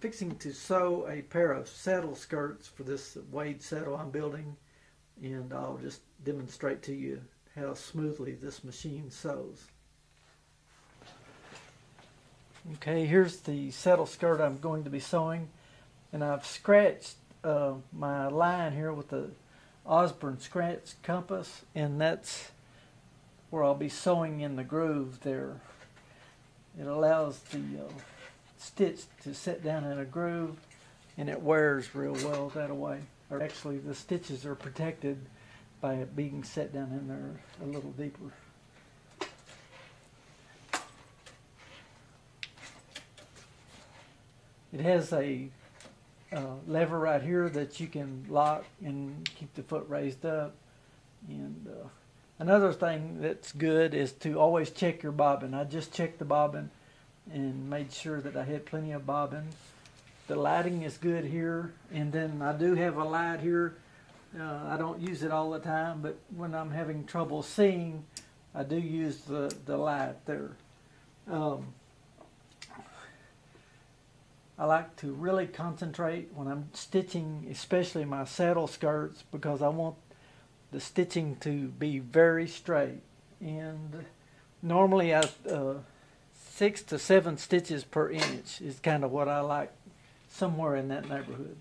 fixing to sew a pair of saddle skirts for this Wade saddle I'm building and I'll just demonstrate to you how smoothly this machine sews. Okay, here's the saddle skirt I'm going to be sewing and I've scratched uh, my line here with the Osborne scratch compass and that's where I'll be sewing in the groove there. It allows the uh, stitch to set down in a groove and it wears real well that way. Or actually the stitches are protected by it being set down in there a little deeper. It has a uh, lever right here that you can lock and keep the foot raised up. And uh, another thing that's good is to always check your bobbin. I just checked the bobbin and made sure that I had plenty of bobbins. The lighting is good here, and then I do have a light here. Uh, I don't use it all the time, but when I'm having trouble seeing, I do use the, the light there. Um, I like to really concentrate when I'm stitching, especially my saddle skirts, because I want the stitching to be very straight. And normally I uh, six to seven stitches per inch is kind of what I like somewhere in that neighborhood.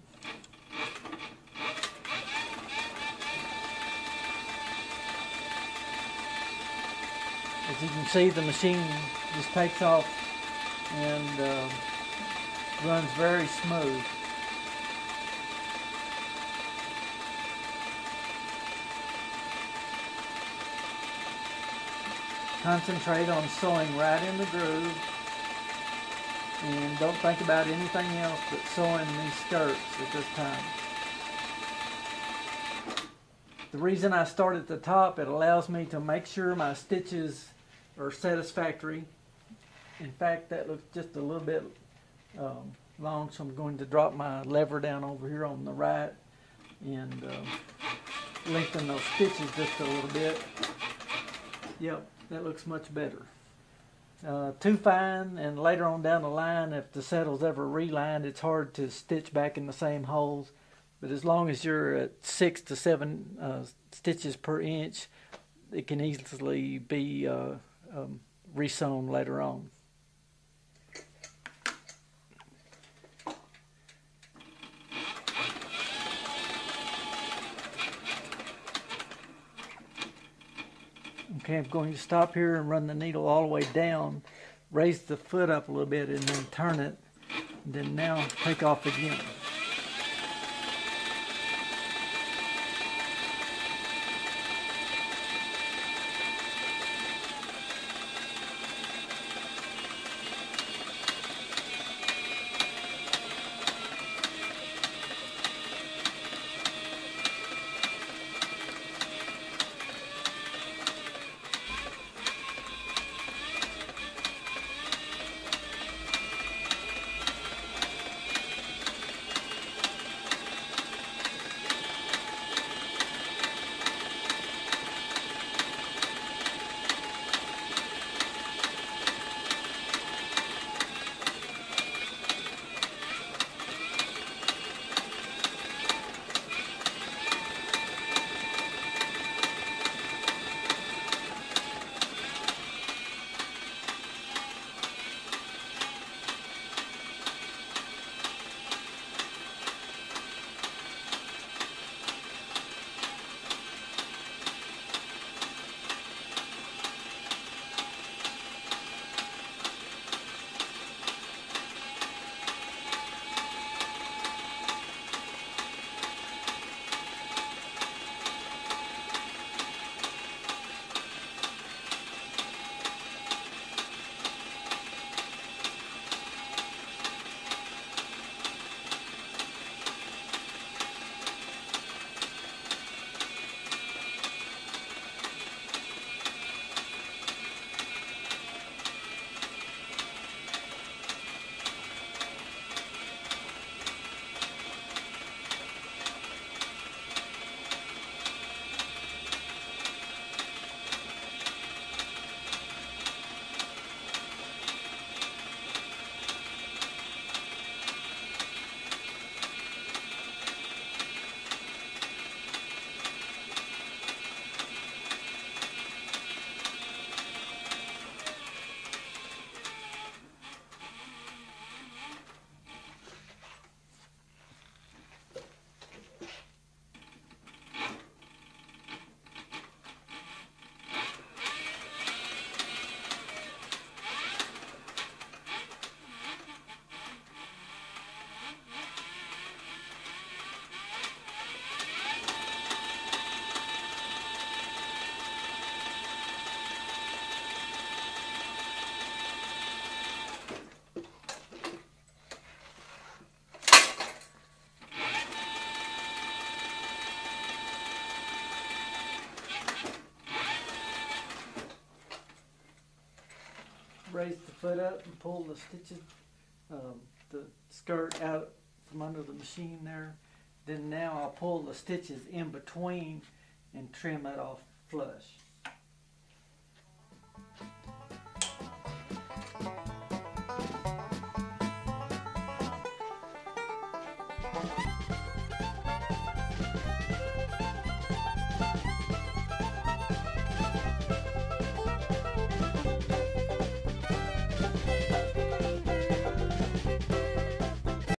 As you can see the machine just takes off and uh, runs very smooth. Concentrate on sewing right in the groove and don't think about anything else but sewing these skirts at this time. The reason I start at the top, it allows me to make sure my stitches are satisfactory. In fact, that looks just a little bit um, long, so I'm going to drop my lever down over here on the right and uh, lengthen those stitches just a little bit. Yep, that looks much better. Uh, too fine, and later on down the line, if the saddle's ever relined, it's hard to stitch back in the same holes. But as long as you're at six to seven uh, stitches per inch, it can easily be uh, um, resewn later on. Okay, I'm going to stop here and run the needle all the way down, raise the foot up a little bit and then turn it, and then now take off again. Raise the foot up and pull the stitches, um, the skirt out from under the machine there. Then now I'll pull the stitches in between and trim it off flush.